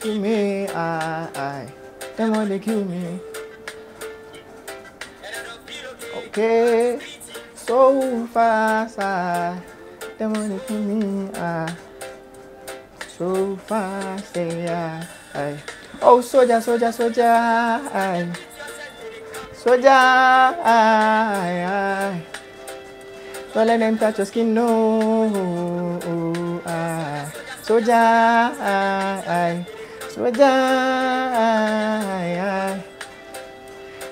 kill me, I, I. Them want to kill me. Okay, so fast, I. Them want to kill me, I. So fast, yeah, I. Oh, soldier, soldier, soldier, I. Soldier, I, I. Don't let them touch your skin, no. Oh, oh, oh, I. Soldier, I die.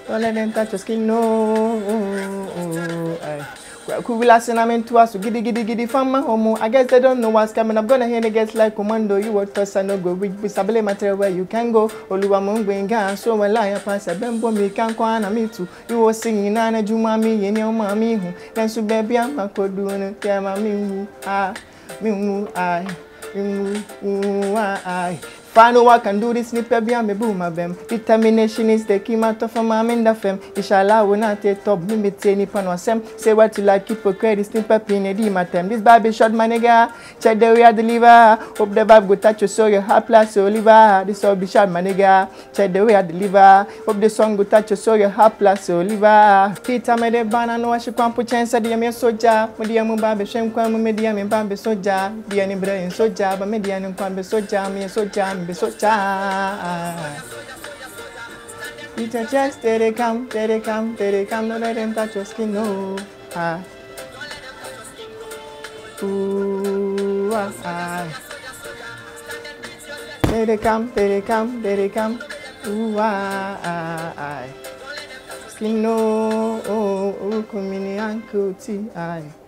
Don't let them touch your skin, no. Kugula cinnamon to us, giddy giddy giddy farmer homo. I guess they don't know what's coming. I'm gonna hear the guests like commando. You work first I no go. We be sabele matter where you can go. Oluwa mungwenga. So when lion pass a bembo me can kwana me too. You were singing nana juma me and your mommy who. Then so baby I'm not kodu and tell my me who. Ah, me who. Ah, me Ah, ah. I can do this, nipe bia me boom them. Determination is the key matter for my mind of them. Inshallah will not take top, me me say nipa no sem. Say what you like, keep for credit, nipa pin a di matem. This baby shot my nigga, check the way I deliver. Hope the vibe go touch your soul, your heart plus your liver. This all be shot my nigga, check the way I deliver. Hope the song go touch your soul, your heart plus your liver. Peter me the I should come pampo chance, I am a soldier. Me the amu baby, shem kwa me the amu baby soldier. The amu brother soldier, but me the amu baby soldier, me soldier. besok child. Eat your chest, there come, there come, there come. Don't let them touch your skin, no. Ah. Ooh, ah, ah. There they come, there they come, there they come. Ooh, ah, ah, ah. Skin, no. Oh, oh, oh coming, uncle, tea, ah.